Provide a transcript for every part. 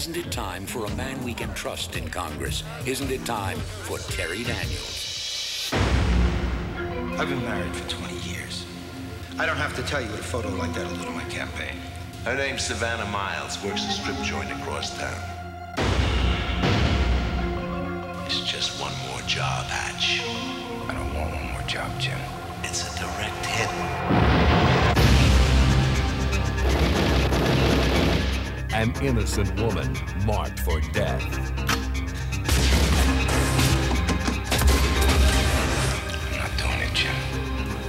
Isn't it time for a man we can trust in Congress? Isn't it time for Terry Daniels? I've been married for 20 years. I don't have to tell you what a photo like that'll do to my campaign. Her name's Savannah Miles, works a strip joint across town. It's just one more job, Hatch. I don't want one more job, Jim. It's a direct hit. An innocent woman marked for death. I'm not doing it, Jim.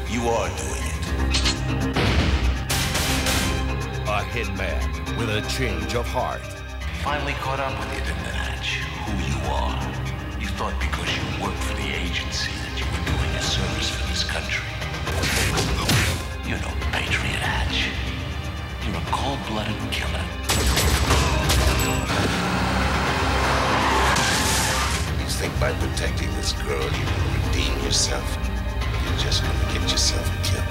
You are doing it. A hitman with a change of heart. Finally caught up with you, didn't it, Hatch? Who you are. You thought because you worked for the agency that you were doing a service for this country. You're no patriot, Hatch. You're a cold-blooded killer. By protecting this girl you can redeem yourself? You're just gonna get yourself killed.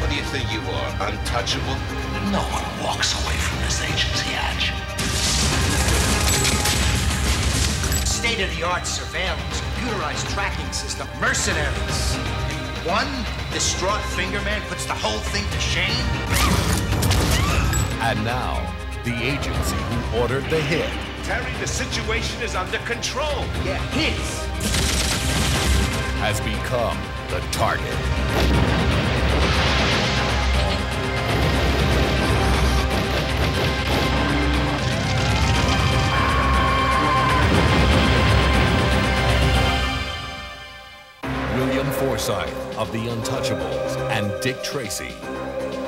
What do you think you are, untouchable? No one walks away from this agency, Hatch. State-of-the-art surveillance, computerized tracking system, mercenaries. One distraught fingerman puts the whole thing to shame. And now, the agency who ordered the hit Terry, the situation is under control. Yeah, his. has become the target. William Forsythe of The Untouchables and Dick Tracy.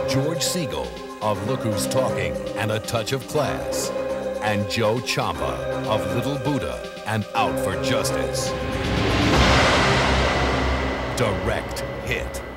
George Segal of Look Who's Talking and A Touch of Class. And Jo Champa of Little Buddha and Out for Justice. Direct hit.